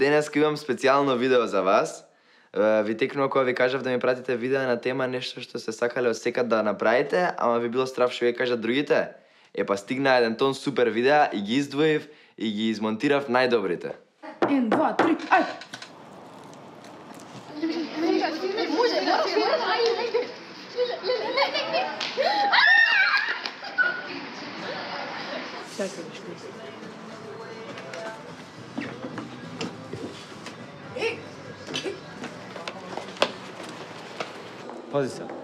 Денес имам специјално видео за вас. Ви текнува кога ви кажав да ми пратите видео на тема нешто што се сакале од секад да направите, ама ви било страв што ви кажат другите. Е па стигна еден тон супер видеа и ги издвоив и ги измонтирав најдобрите. Еден, два, три, ајде! Чакай, што Пази се.